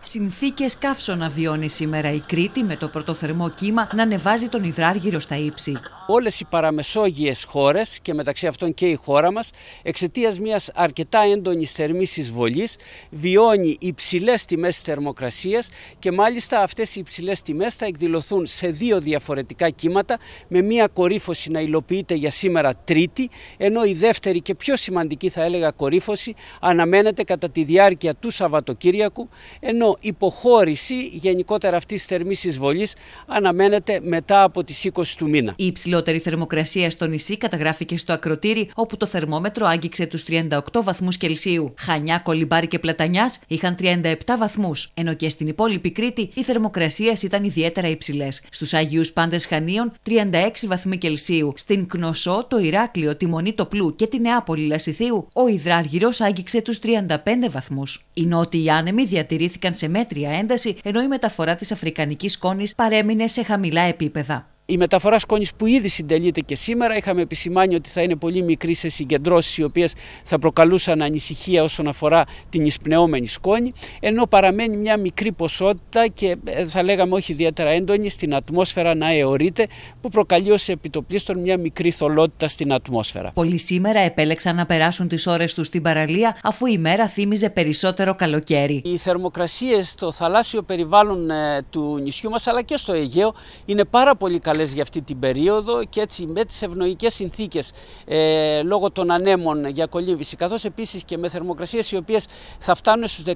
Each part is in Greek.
Συνθήκες καύσωνα βιώνει σήμερα η Κρήτη με το πρωτοθερμό κύμα να ανεβάζει τον υδράργυρο στα ύψη. Όλες οι παραμεσόγειες χώρες και μεταξύ αυτών και η χώρα μας εξαιτίας μιας αρκετά έντονης θερμής εισβολής βιώνει υψηλές τιμές θερμοκρασίας και μάλιστα αυτές οι υψηλές τιμές θα εκδηλωθούν σε δύο διαφορετικά κύματα με μια κορύφωση να υλοποιείται για σήμερα τρίτη ενώ η δεύτερη και πιο σημαντική θα έλεγα κορύφωση αναμένεται κατά τη διάρκεια του Σαββατοκύριακου ενώ υποχώρηση γενικότερα αυτής της θερμής εισβολής αναμένεται μετά από τις 20 του μήνα. Η υψηλότερη θερμοκρασία στο νησί καταγράφηκε στο Ακροτήρι, όπου το θερμόμετρο άγγιξε τους 38 βαθμούς Κελσίου. Χανιά, Κολυμπάρι και Πλατανιάς είχαν 37 βαθμούς, ενώ και στην υπόλοιπη Κρήτη οι θερμοκρασίες ήταν ιδιαίτερα υψηλές. Στους Αγίου Πάντες Χανίων 36 βαθμοί Κελσίου. Στην Κνοσό, το Ηράκλειο, τη Μονή Τοπλού και τη Νεάπολη Λασιθίου, ο υδράργυρος άγγιξε τους 35 βαθμούς. Οι νότιοι άνεμοι διατηρήθηκαν σε μέτρια ένταση, ενώ η μεταφορά της αφρικανικής σκόνης παρέμεινε σε χαμηλά επίπεδα. Η μεταφορά σκόνης που ήδη συντελείται και σήμερα είχαμε επισημάνει ότι θα είναι πολύ μικρή σε συγκεντρώσεις οι οποίες θα προκαλούσαν ανησυχία όσον αφορά την εισπνεώμενη σκόνη ενώ παραμένει μια μικρή ποσότητα και ε, θα λέγαμε όχι ιδιαίτερα έντονη στην ατμόσφαιρα να αιωρείται που προκαλεί ως επιτοπλίστων μια μικρή θολότητα στην ατμόσφαιρα. Πολλοί σήμερα επέλεξαν να περάσουν τις ώρες τους στην παραλία αφού η μέρα θύμιζε περισσότερο καλοκαίρι. Οι θερμοκρασίες στο θαλάσσιο περιβάλλον ε, του νησιού μας αλλά και στο Αιγαίο είναι πάρα πολύ καλέ για αυτή την περίοδο και έτσι με τις ευνοϊκές συνθήκες ε, λόγω των ανέμων για κολύμβηση καθώς επίσης και με θερμοκρασίες οι οποίες θα φτάνουν στους 19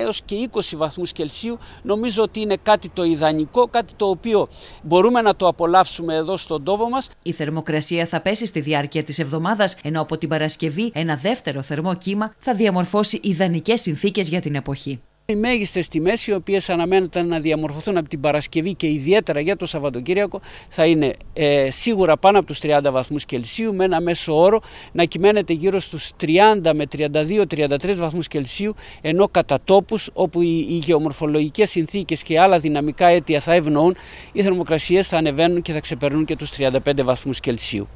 έως και 20 βαθμούς Κελσίου νομίζω ότι είναι κάτι το ιδανικό, κάτι το οποίο μπορούμε να το απολαύσουμε εδώ στον τόπο μας. Η θερμοκρασία θα πέσει στη διάρκεια της εβδομάδας ενώ από την Παρασκευή ένα δεύτερο θερμό κύμα θα διαμορφώσει ιδανικές συνθήκες για την εποχή. Οι μέγιστες τιμές, οι οποίες αναμένονται να διαμορφωθούν από την Παρασκευή και ιδιαίτερα για το Σαββατοκύριακο, θα είναι ε, σίγουρα πάνω από τους 30 βαθμούς Κελσίου, με ένα μέσο όρο να κυμαίνεται γύρω στους 30 με 32-33 βαθμούς Κελσίου, ενώ κατά τόπους όπου οι, οι γεωμορφολογικές συνθήκες και άλλα δυναμικά αίτια θα ευνοούν, οι θερμοκρασίες θα ανεβαίνουν και θα ξεπερνούν και τους 35 βαθμούς Κελσίου.